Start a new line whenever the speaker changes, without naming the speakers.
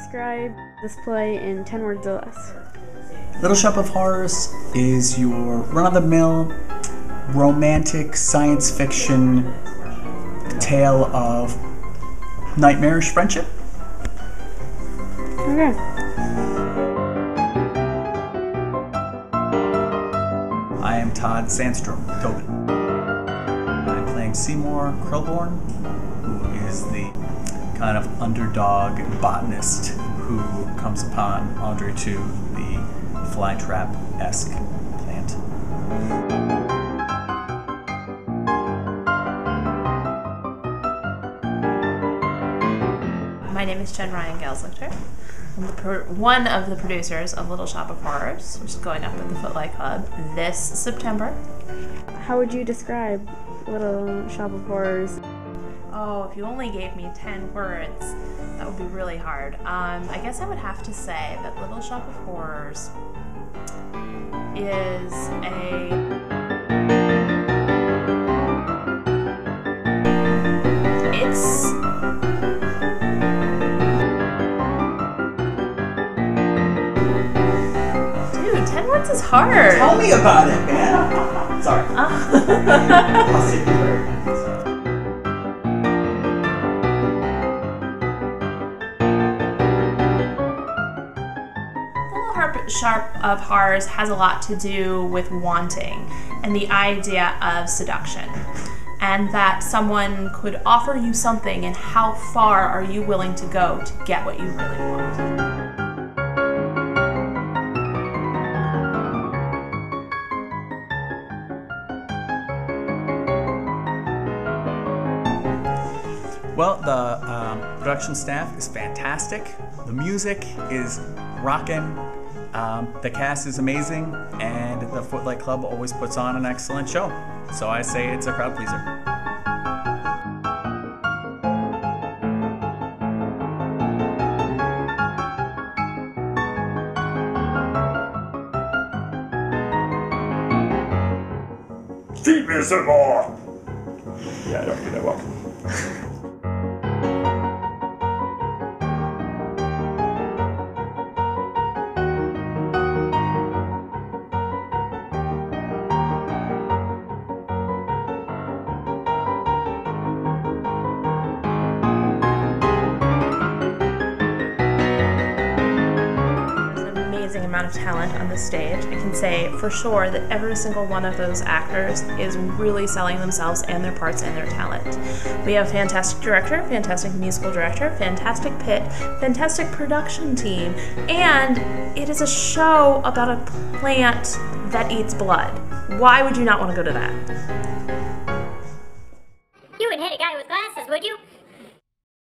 describe this play in 10 words or less?
Little Shop of Horrors is your run of the mill romantic science fiction tale of nightmarish friendship.
Okay.
I am Todd Sandstrom, Tobin. I'm playing Seymour Krelborn, who is the kind of underdog botanist who comes upon Audrey II, the flytrap esque plant.
My name is Jen Ryan Gelzleichter. I'm the pro- one of the producers of Little Shop of Horrors, which is going up at the Footlight Club this September.
How would you describe Little Shop of Horrors?
Oh, if you only gave me 10 words, that would be really hard. Um, I guess I would have to say that Little Shop of Horrors is a. It's. Dude, 10 words is hard.
Tell me about it, man! Sorry. I'll
Shop of Horrors has a lot to do with wanting and the idea of seduction. And that someone could offer you something, and how far are you willing to go to get what you really want?
Well, the um, production staff is fantastic. The music is rocking. Um, the cast is amazing, and the Footlight Club always puts on an excellent show. So I say it's a crowd pleaser.
Feed me some more! Yeah, I don't do that well.
amount of talent on the stage. I can say for sure that every single one of those actors is really selling themselves and their parts and their talent. We have fantastic director, fantastic musical director, fantastic pit, fantastic production team, and it is a show about a plant that eats blood. Why would you not want to go to that?
You would hit a guy with glasses, would you?